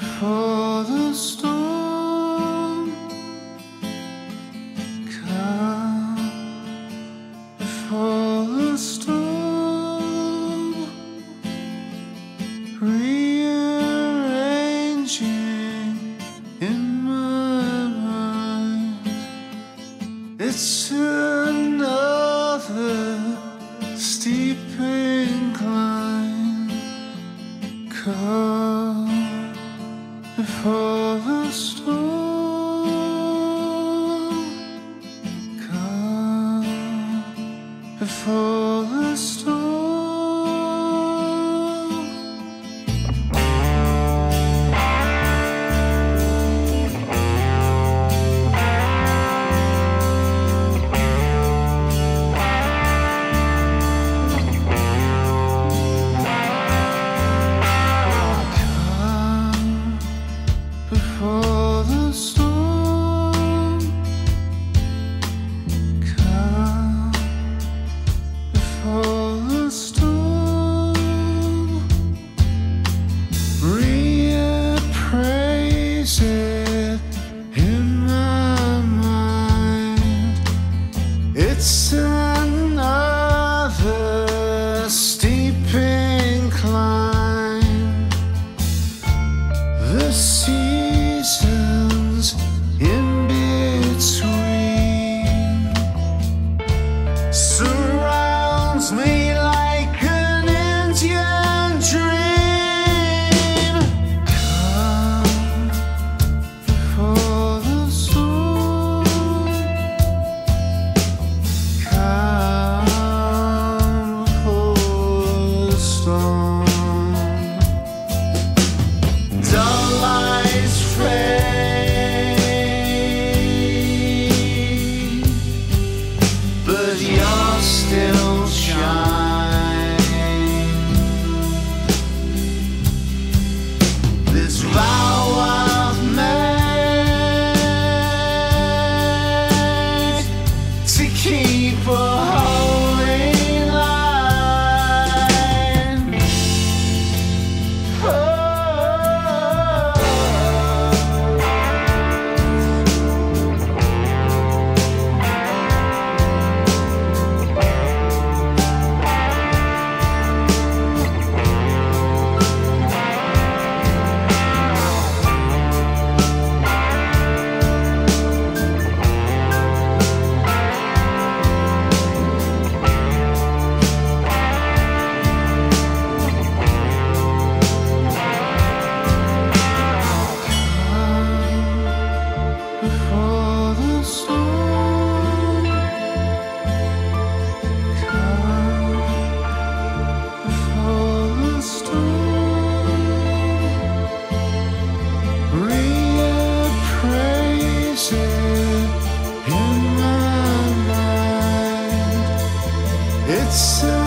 before the storm. Before the storm. Rearranging in my mind. It's another steep incline. Come before the storm. Come before the storm. It's.